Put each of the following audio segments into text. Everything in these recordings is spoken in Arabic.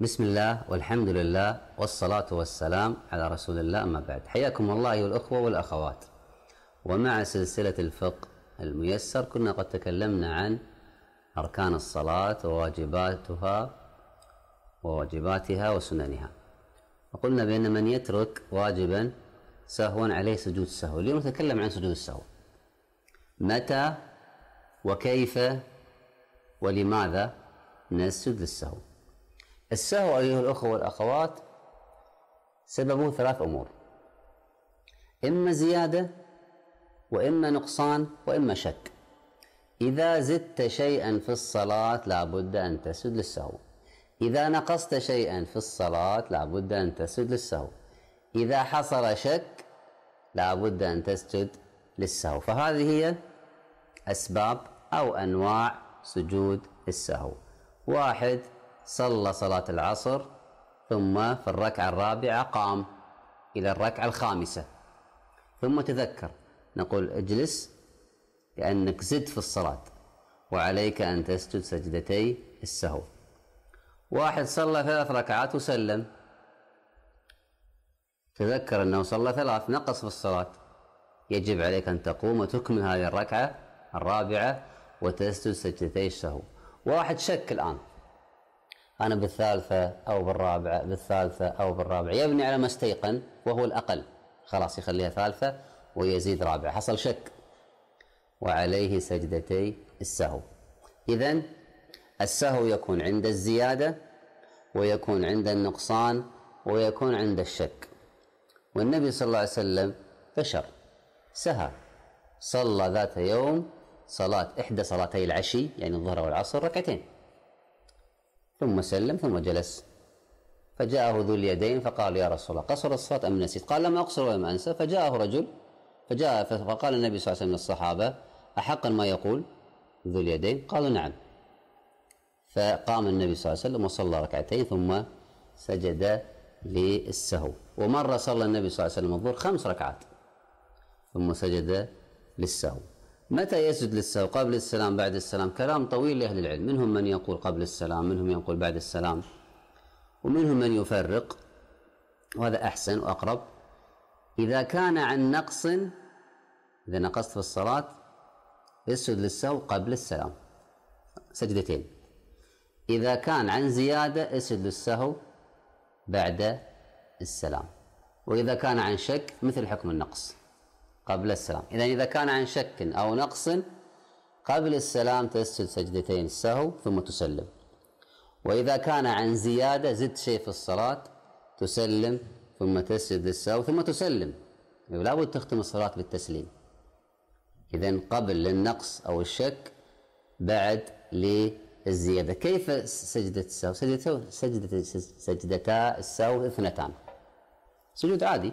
بسم الله والحمد لله والصلاة والسلام على رسول الله أما بعد. حياكم الله أيها الأخوة والأخوات. ومع سلسلة الفقه الميسر كنا قد تكلمنا عن أركان الصلاة وواجباتها وواجباتها وسننها. وقلنا بأن من يترك واجبا سهوا عليه سجود السهو. اليوم نتكلم عن سجود السهو. متى وكيف ولماذا نسجد للسهو السهو أيها الأخوة والأخوات سببه ثلاث أمور. إما زيادة وإما نقصان وإما شك. إذا زدت شيئا في الصلاة لابد أن تسجد للسهو. إذا نقصت شيئا في الصلاة لابد أن تسجد للسهو. إذا حصل شك لابد أن تسجد للسهو. فهذه هي أسباب أو أنواع سجود السهو واحد صلى صلاة العصر ثم في الركعة الرابعة قام إلى الركعة الخامسة. ثم تذكر نقول اجلس لأنك زدت في الصلاة وعليك أن تسجد سجدتي السهو. واحد صلى ثلاث ركعات وسلم. تذكر أنه صلى ثلاث نقص في الصلاة. يجب عليك أن تقوم وتكمل هذه الركعة الرابعة وتسجد سجدتي السهو. واحد شك الآن. أنا بالثالثة أو بالرابعة بالثالثة أو بالرابعة. يبني على ما استيقن وهو الأقل. خلاص يخليها ثالثة ويزيد رابعة. حصل شك. وعليه سجدتي السهو. إذا السهو يكون عند الزيادة ويكون عند النقصان ويكون عند الشك. والنبي صلى الله عليه وسلم بشر. سهى. صلى ذات يوم صلاة إحدى صلاتي العشي يعني الظهر والعصر ركعتين. ثم سلم ثم جلس. فجاءه ذو اليدين فقال يا رسول الله قصر الصلاة أم نسيت؟ قال لم أقصر ولم أنسى. فجاءه رجل فجاء فقال النبي صلى الله عليه وسلم للصحابة أحقا ما يقول ذو اليدين؟ قالوا نعم. فقام النبي صلى الله عليه وسلم وصلى ركعتين ثم سجد للسهو. ومرة صلى النبي صلى الله عليه وسلم الظهر خمس ركعات ثم سجد للسهو. متى يسجد للسهو قبل السلام بعد السلام؟ كلام طويل لأهل العلم. منهم من يقول قبل السلام منهم يقول بعد السلام ومنهم من يفرق وهذا أحسن وأقرب. إذا كان عن نقص إذا نقصت في الصلاة اسجد للسهو قبل السلام. سجدتين. إذا كان عن زيادة اسجد للسهو بعد السلام. وإذا كان عن شك مثل حكم النقص. قبل السلام. إذا إذا كان عن شك أو نقص قبل السلام تسجد سجدتين السهو ثم تسلم. وإذا كان عن زيادة زدت شيء في الصلاة تسلم ثم تسجد للسهو ثم تسلم. لا بد تختم الصلاة بالتسليم. إذا قبل للنقص أو الشك بعد للزيادة. كيف سجدة السهو؟ سجدة سجدة سجدتا السهو اثنتان. سجود عادي.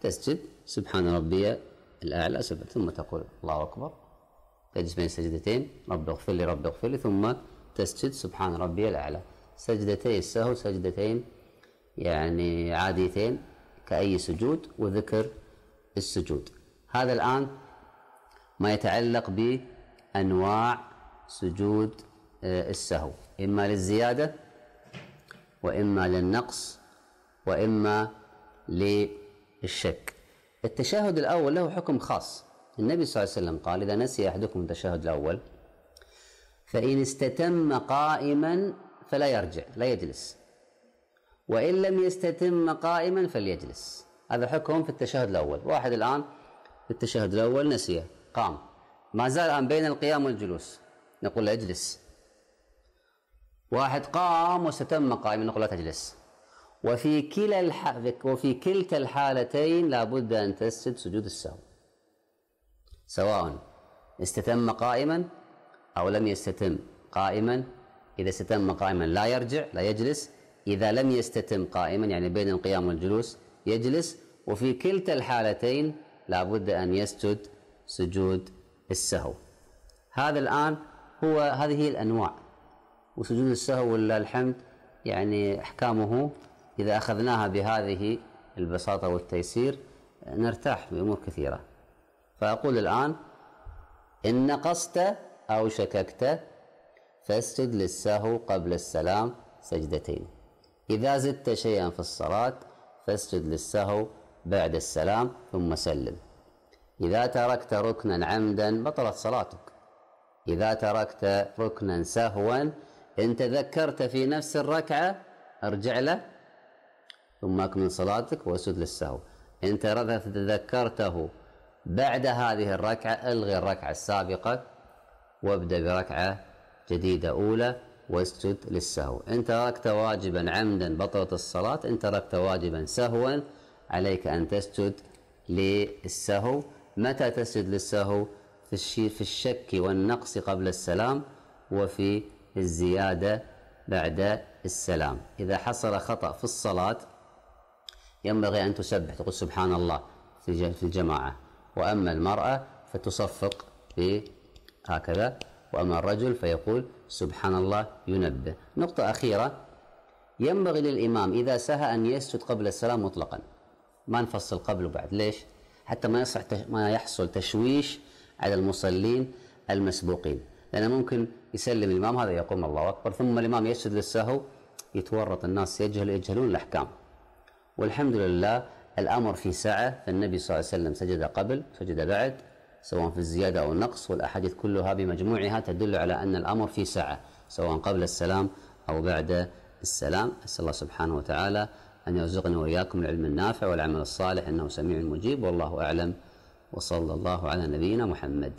تسجد. سبحان ربي الأعلى سبح ثم تقول الله أكبر. تجلس بين سجدتين رب اغفر لي رب اغفر لي. ثم تسجد سبحان ربي الأعلى. سجدتي السهو سجدتين يعني عاديتين كأي سجود وذكر السجود. هذا الآن ما يتعلق بأنواع سجود آه، السهو. إما للزيادة وإما للنقص وإما للشك. التشهد الأول له حكم خاص. النبي صلى الله عليه وسلم قال إذا نسي أحدكم التشهد الأول فإن استتم قائما فلا يرجع لا يجلس. وإن لم يستتم قائما فليجلس. هذا حكم في التشهد الأول. واحد الآن في التشهد الأول نسيه قام. ما زال الآن بين القيام والجلوس. نقول له اجلس واحد قام واستتم قائما نقول لا تجلس. وفي كلا الح... وفي كلتا الحالتين لابد أن تسجد سجود السهو سواء استتم قائما أو لم يستتم قائما. إذا استتم قائما لا يرجع لا يجلس. إذا لم يستتم قائما يعني بين القيام والجلوس يجلس. وفي كلتا الحالتين لابد أن يسجد سجود السهو. هذا الآن هو هذه الأنواع. وسجود السهو ولله الحمد يعني أحكامه إذا أخذناها بهذه البساطة والتيسير نرتاح في أمور كثيرة. فأقول الآن إن نقصت أو شككت فاسجد للسهو قبل السلام سجدتين. إذا زدت شيئا في الصلاة فاسجد للسهو بعد السلام ثم سلم. إذا تركت ركنا عمدا بطلت صلاتك. إذا تركت ركنا سهوا إن تذكرت في نفس الركعة ارجع له ثم أكمل صلاتك وأسجد للسهو. إن تذكرته بعد هذه الركعة ألغي الركعة السابقة وابدأ بركعة جديدة أولى وأسجد للسهو. إن تركت واجبا عمدا بطلت الصلاة إن تركت واجبا سهوا عليك أن تسجد للسهو. متى تسجد للسهو؟ في في الشك والنقص قبل السلام وفي الزيادة بعد السلام. إذا حصل خطأ في الصلاة ينبغي أن تسبح تقول سبحان الله في الجماعة. وأما المرأة فتصفق هكذا وأما الرجل فيقول سبحان الله ينبه. نقطة أخيرة ينبغي للإمام إذا سهى أن يسجد قبل السلام مطلقا. ما نفصل قبل وبعد ليش؟ حتى ما يصح ما يحصل تشويش على المصلين المسبوقين. لأنه ممكن يسلم الإمام هذا يقوم الله أكبر. ثم الإمام يسجد للسهو يتورط الناس يجهل يجهلون الأحكام. والحمد لله الأمر في سعة فالنبي صلى الله عليه وسلم سجد قبل سجد بعد سواء في الزيادة أو النقص والأحاديث كلها بمجموعها تدل على أن الأمر في سعة سواء قبل السلام أو بعد السلام. أسأل الله سبحانه وتعالى أن يرزقني وإياكم العلم النافع والعمل الصالح إنه سميع مجيب والله أعلم وصلى الله على نبينا محمد.